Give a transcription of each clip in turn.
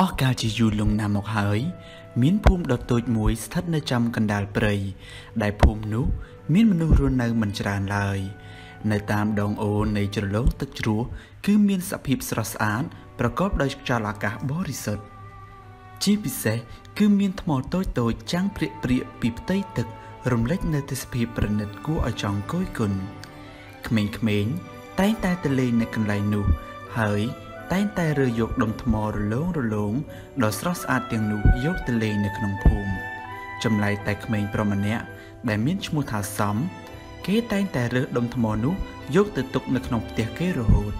អស់កាលជាយូរលង់ណាស់មកហើយ មានភូមិដ៏តូចមួយស្ថិតនៅចំកណ្ដាលព្រៃដែលភូមិនោះ មានមនុស្សរស់នៅមិនច្រើនឡើយនៅតាមដងអូរនៃជ្រលងទឹកជ្រោះគឺមានសភាពស្រស់ស្អាតប្រកបដោយខ្យល់អាកាសបរិសុទ្ធជាពិសេសគឺមានថ្មតូចតូចចាំងព្រាកព្រាកពីផ្ទៃទឹករំលេចនៅទេសភាពប្រណិតគួរឲ្យចង់គយគន់ក្មេងៗតែងតែទៅលេងនៅកន្លែងនោះហើយ តែងតែរើយកដុំថ្មរលោងរលោងដ៏ស្រស់ស្អាតទាំងនោះយកទៅលេងនៅក្នុងភូមិចម្លែកតែក្មេងប្រុសម្នាក់ដែលមានឈ្មោះថាសំគេតែងតែរើសដុំថ្មនោះយកទៅទុកនៅក្នុងផ្ទះគេរហូត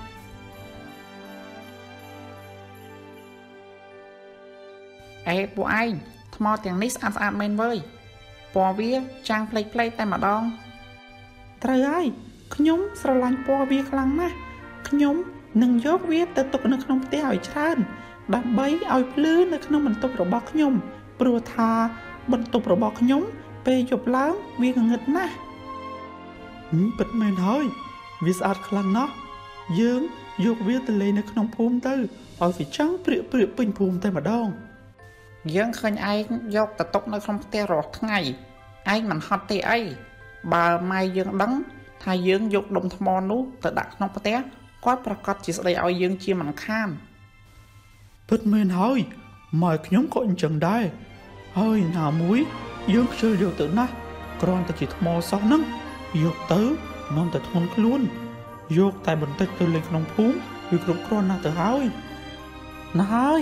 អេពួកឯងថ្មទាំងនេះស្អាតស្អាតមែនវើយពណ៌វាចាំងផ្លេកផ្លេកតែម្ដងត្រូវហើយខ្ញុំស្រឡាញ់ពណ៌វាខ្លាំងណាស់ខ្ញុំ នឹងយកវាទៅទុកនៅក្នុងផ្ទះឲ្យច្រើន ដើម្បីឲ្យភ្លឺនៅក្នុងបន្ទប់របស់ខ្ញុំព្រោះថាបន្ទប់របស់ខ្ញុំពេលយប់ឡើងវាងងឹតណាស់ពិតមែនហើយវាស្អាតខ្លាំងណាស់យើងយកវាទៅលេងនៅក្នុងភូមិទៅឲ្យវាចាំងព្រាកព្រាកពេញភូមិតែម្ដងយើងឃើញឯងយកទៅទុកនៅក្នុងផ្ទះរាល់ថ្ងៃឯងមិនហត់ទេអីបើម៉ែយើងដឹងថាយើងយកដុំថ្មនោះទៅដាក់ក្នុងផ្ទះ គាត់ប្រកាសជាស្ដីឲ្យយើងជាមិនខានពិតមែនហើយម៉ែខ្ញុំក៏អញ្ចឹងដែរហើយណាមួយ យើងខ្ជិលយកទៅណាស់គ្រាន់តែជាថ្មសោះហ្នឹងយកទៅនាំតែធ្ងន់ខ្លួន យកតែបន្តិចទៅលេងក្នុងភូមិវាគ្រប់គ្រាន់ណាស់ទៅហើយណាហើយ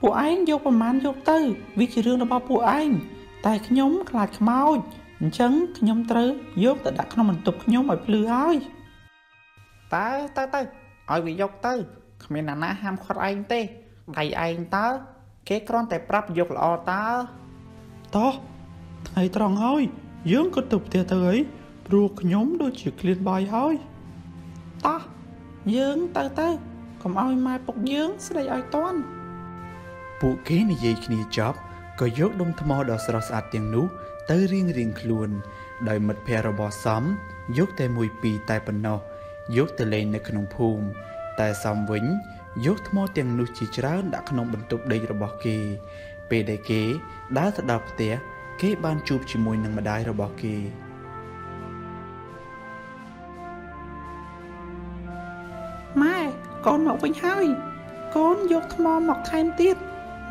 ពួកឯងយកប្រមាណយកទៅវាជារឿងរបស់ពួកឯងតែខ្ញុំខ្លាចខ្មោចអញ្ចឹងខ្ញុំត្រូវយកទៅដាក់ក្នុងបន្ទប់ខ្ញុំឲ្យភ្លឺហើយ តើទៅទៅឲ្យវាយកទៅគ្មានអ្នកណាហាមឃាត់ឯងទេដៃឯងតើគេគ្រាន់តែប្រាប់យកល្អតើតោះថ្ងៃត្រង់ហើយ យើងក៏ទៅផ្ទះទៅអីព្រោះខ្ញុំដូចជាឃ្លានបាយហើយតោះយើងទៅទៅកុំឲ្យម៉ែពុកយើងស្ដីឲ្យតន់ពួកគេនិយាយគ្នាចប់ក៏យកដុំថ្មដ៏ស្រស់ស្អាតទាំងនោះ ទៅរៀងរៀងខ្លួន ដោយមិត្តភ័ក្តិរបស់សំយកតែមួយពីរតែប៉ុណ្ណោះ យកទៅលេងនៅក្នុងភូមិតែសំវិញយកថ្មទាំងនោះជាច្រើនដាក់ក្នុងបន្ទប់ដេករបស់គេ ពេលដែលគេដើរទៅដល់ផ្ទះគេបានជួបជាមួយនឹងម្ដាយរបស់គេម៉ែកូនមកវិញហើយកូនយកថ្មមកថែមទៀត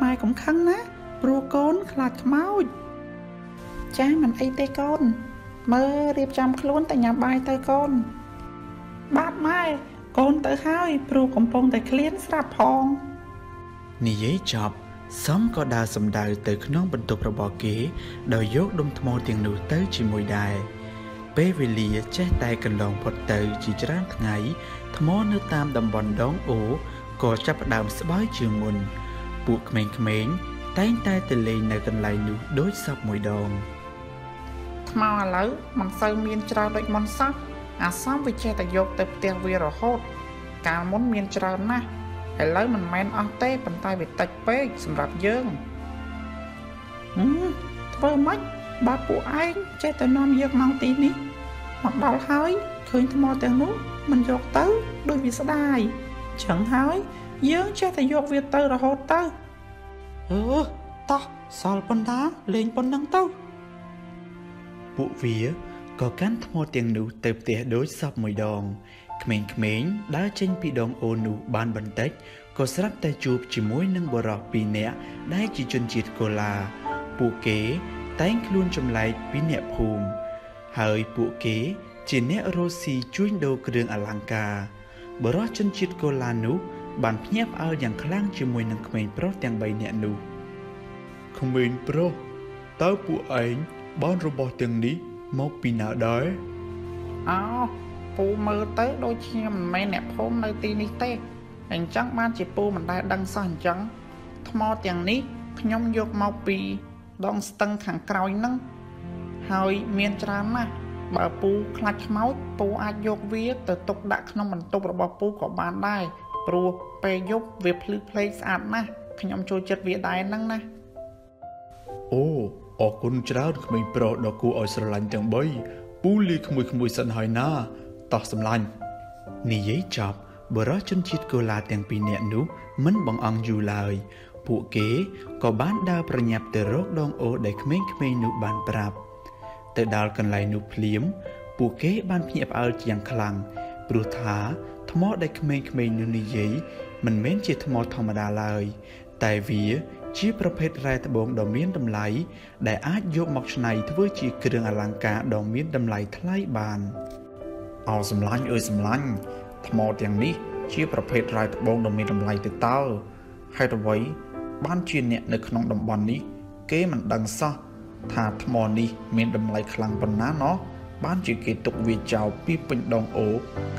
ម៉ែកុំខឹងណាព្រោះកូនខ្លាចខ្មោចចាមិនអីទេកូនមើលរៀបចំខ្លួនតែញ៉ាំបាយទៅកូនបាទ ម៉ែកូនទៅហើយព្រោះកំពុងតែឃ្លានស្រាប់ផងនិយាយចប់សំក៏ដើរសម្ដៅទៅក្នុងបន្ទប់របស់គេដោយយកដុំថ្មទាំងនោះទៅជាមួយដែរពេលវេលាចេះតែកន្លងផុតទៅជាច្រើនថ្ងៃថ្មនៅតាមតំបន់ដងអូក៏ចាប់ផ្ដើមស្បើយជាងមុន ពួកក្មេងៗតែងតែទៅលេងនៅកន្លែងនោះដូចសពមួយដងថ្មឥឡូវមិនសូវមានច្រើនដូចមុនសោះ អាសំវាចេះតែយកទៅផ្ទះវារហូត កាលមុនមានច្រើនណាស់ឥឡូវមិនមែនអស់ទេប៉ុន្តែវាតិចពេកសម្រាប់យើងធ្វើម៉េចបើពួកឯងចេះតែនាំយើងមកទីនេះមកដល់ហើយឃើញថ្មទាំងនោះមិនយកទៅដូចវាស្ដាយចឹងហើយយើងចេះតែយកវាទៅរហូតទៅអឺតោះសល់ប៉ុណ្ណាលេងប៉ុណ្ណឹងទៅពួកវា ក៏កាន់ថ្មទាំងនោះទៅផ្ទះដូចសពមួយដងក្មេងៗដើរចេញពីដងអូននោះបានបន្តិចក៏ស្រាប់តែជួបជាមួយនឹងបរិសពីរនាក់ដែលជាជនជាតិកូឡា ពួកគេតែងខ្លួនចម្លែកពីអ្នកភូមិហើយពួកគេជាអ្នករស់ស៊ីជួញដូរគ្រឿងអលង្ការបរិសជនជាតិកូឡានោះបានភ្ញាក់ផ្អើលយ៉ាងខ្លាំងជាមួយនឹងក្មេងប្រុសទាំង3នាក់នោះក្មេងប្រុសតើពួកឯងបានរបស់ទាំងនេះ មកពីណាដែរអោពូមើលទៅដូចជាមិនមែនអ្នកភូមិនៅទីនេះទេអញ្ចឹងបានជាពូមិនដែលដឹងសោះអញ្ចឹងថ្មទាំងនេះខ្ញុំយកមកពីដងស្ទឹងខាងក្រោយហ្នឹងហើយមានច្រើនណាស់បើពូខ្លាចខ្មោចពូអាចយកវាទៅទុកដាក់ក្នុងបន្ទប់របស់ពូក៏បានដែរព្រោះពេលយប់វាភ្លឺភ្លេងស្អាតណាស់ខ្ញុំចូលចិត្តវាដែរហ្នឹងណាអូ អរគុណច្រើនក្មេងប្រុសដ៏គួរឲ្យស្រឡាញ់ទាំង3ពូលីក្មួយក្មួយសិនហើយណាតោះសម្លាញ់និយាយចប់បរិជនជាតិកូឡាទាំងពីរនាក់នោះមិនបងអង្គយូរឡើយ ពួកគេក៏បានដើរប្រញាប់ទៅរកដងអូដែលក្មេងៗនោះបានប្រាប់ ទៅដល់កន្លែងនោះភ្លាម ពួកគេបានភ្ញាក់ផ្អើលជាងខ្លាំងព្រោះថាថ្មដែលក្មេងៗនោះនិយាយមិនមែនជាថ្មធម្មតាឡើយ តែវា ជាប្រភេទរ៉ែត្បូងដ៏មានតម្លៃដែលអាចយកមកច្នៃធ្វើជាគ្រឿងអលង្ការដ៏មានតម្លៃថ្លៃបានអោសម្លាញ់អើយសម្លាញ់ថ្មទាំងនេះ ជាប្រភេទរ៉ែត្បូងដ៏មានតម្លៃទៅតើហេតុអ្វី បានជាអ្នកនៅក្នុងតំបន់នេះ គេមិនដឹងសោះថាថ្មនេះមានតម្លៃខ្លាំងប៉ុណ្ណាណោះបានជាគេទុកវាចោលពីពេញដងអូ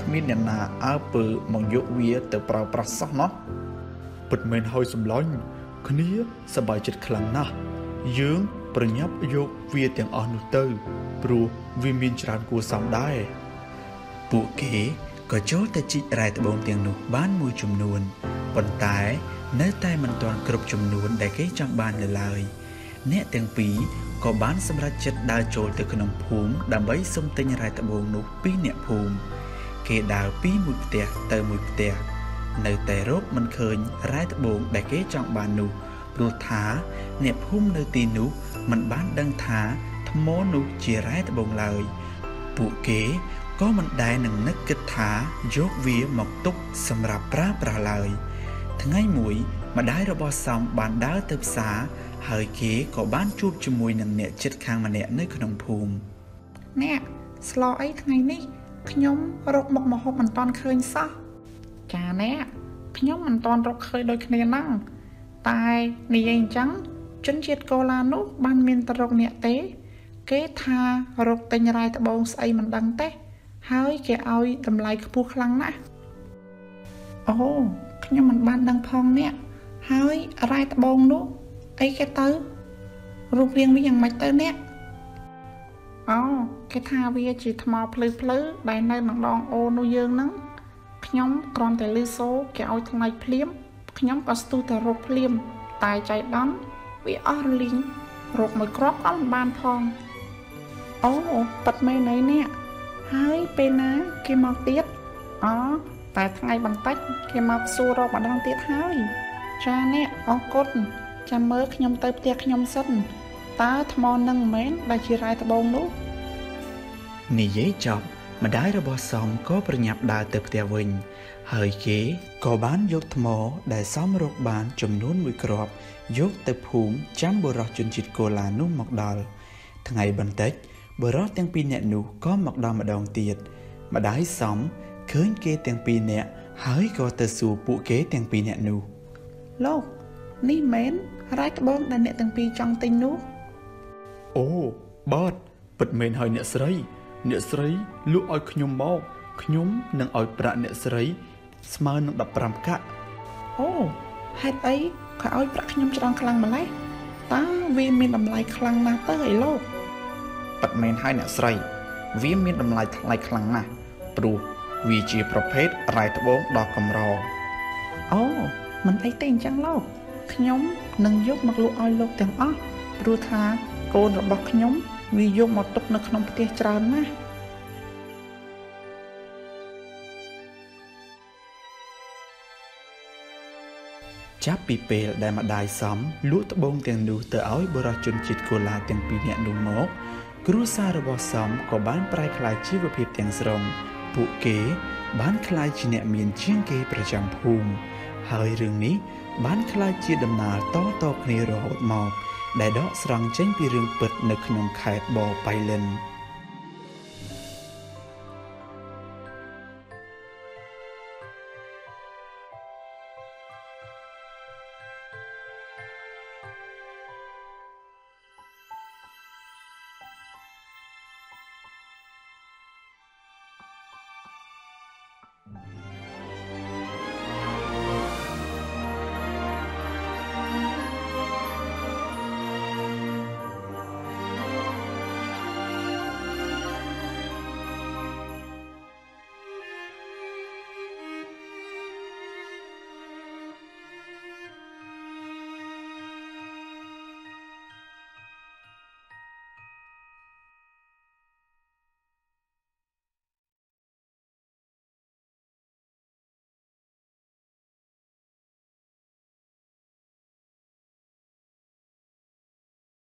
គ្មានអ្នកណាអើពើមកយកវាទៅប្រើប្រាស់សោះណោះពិតមែនហើយសម្លាញ់ គ្នាសប្បាយចិត្តខ្លាំងណាស់យើងប្រញាប់យកវាទាំងអស់នោះទៅព្រោះវាមានច្រើនគួរសមដែរពួកគេក៏ចូលទៅជីករ៉ែត្បូងទាំងនោះបានមួយចំនួនប៉ុន្តែនៅតែមិនទាន់គ្រប់ចំនួនដែលគេចង់បាននៅឡើយអ្នកទាំងពីរក៏បានសម្រេចចិត្តដើរចូលទៅក្នុងភូមិដើម្បីសុំទិញរ៉ែត្បូងនោះពីអ្នកភូមិគេដើរពីមួយផ្ទះទៅមួយផ្ទះ នៅតែរកមិនឃើញរ៉ែត្បូងដែលគេចង់បាននោះព្រោះថា អ្នកភូមិនៅទីនោះមិនបានដឹងថាថ្មនោះជារ៉ែត្បូងឡើយ ពួកគេក៏មិនដែលនឹងនឹកគិតថាយកវាមកទុកសម្រាប់ប្រើប្រាស់ឡើយថ្ងៃមួយម្ដាយរបស់សំបានដើរទៅផ្សារហើយគេក៏បានជួបជាមួយនឹងអ្នកជិតខាងម្នាក់នៅក្នុងភូមិអ្នកស្លោអីថ្ងៃនេះខ្ញុំរកមុខម្ហូបមិនតាន់ឃើញសោះ ចាអ្នកខ្ញុំមិនតាន់រកឃើញដូចគ្នាហ្នឹងតែនិយាយអញ្ចឹងជនជាតិកូឡានោះបានមានទៅរកអ្នកទេ គេថារកទិញរាយត្បូងស្អីមិនដឹងទេ ហើយគេឲ្យតម្លៃខ្ពស់ខ្លាំងណាស់អូខ្ញុំមិនបានដឹងផងអ្នកហើយរ៉ែត្បូងនោះអីគេទៅរូបរាងវាយ៉ាងម៉េចទៅអ្នកអូគេថាវាជាថ្មភ្លឺភ្លឺដែលនៅក្នុងដងអូនោះយើងហ្នឹង ខ្ញុំគ្រាន់តែលឺសូរគេឲ្យថ្លៃភ្លាមខ្ញុំក៏ស្ទុះតែរកភ្លាម តែចៃដន្យវាអស់រលីងរកមួយគ្រាប់ក៏មិនបានផងអូប៉ាត់មែនអីអ្នកហើយពេលណាគេមកទៀតអូតែថ្ងៃបន្តិចគេមកសួររកម្ដងទៀតហើយចាអ្នកអរគុណចាំមើលខ្ញុំទៅផ្ទះខ្ញុំសិនតើថ្មនឹងមែនដែលជារ៉ែត្បូងនោះនិយាយចប់ ម្ដាយរបស់សំក៏ប្រញាប់ដើរទៅផ្ទះវិញ ហើយគេក៏បានយកថ្មដែលសំរកបានចំនួនមួយគ្រាប់យកទៅភូមិចាំបុរសជនជាតិកូឡានោះមកដល់ថ្ងៃបន្តិចបុរសទាំងពីរនាក់នោះក៏មកដល់ម្ដងទៀតម្ដាយសំឃើញគេទាំងពីរនាក់ហើយក៏ទៅសួរពួកគេទាំងពីរនាក់នោះលោកនេះមែនរាយត្បូងដែលអ្នកទាំងពីរចង់ទិញនោះអូបាទពិតមែនហើយអ្នកស្រី អ្នកស្រីលក់ឲ្យខ្ញុំមកខ្ញុំនឹងឲ្យប្រាក់អ្នកស្រី ស្មើនឹង15កាក់អូហេតុអីក៏ឲ្យប្រាក់ខ្ញុំច្រើនខ្លាំងម្ល៉េះតើវាមានតម្លៃខ្លាំងណាស់ទៅអីលោកប៉ិតមែនហើយអ្នកស្រី វាមានតម្លៃថ្លៃខ្លាំងណាស់ព្រោះវាជាប្រភេទរ៉ែត្បូងដ៏កម្រអូមិនអីទេអញ្ចឹងលោកខ្ញុំនឹងយកមកលក់ឲ្យលោកទាំងអស់ព្រោះថាកូនរបស់ខ្ញុំ វាយកមកទុកនៅក្នុងផ្ទះច្រើនណាស់ចាប់ពីពេលដែលម្ដាយសំលក់ត្បូងទាំងនោះទៅឲ្យបរិជនជាតិកូឡាទាំងពីរនាក់នោះមក គ្រួសាររបស់សំក៏បានប្រែក្លាយជីវភាពទាំងស្រុងពួកគេ បានក្លាយជាអ្នកមានជាងគេប្រចាំភូមិហើយរឿងនេះបានក្លាយជាដំណើរតតគ្នារហូតមក ដែលដកស្រង់ចេញពីរឿងពិតនៅក្នុងខេត្តបបៃលិន។